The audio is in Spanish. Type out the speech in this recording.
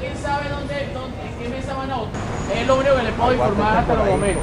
¿Quién sabe dónde, dónde en qué mesa van a votar. Es lo único que le puedo informar hasta los momentos.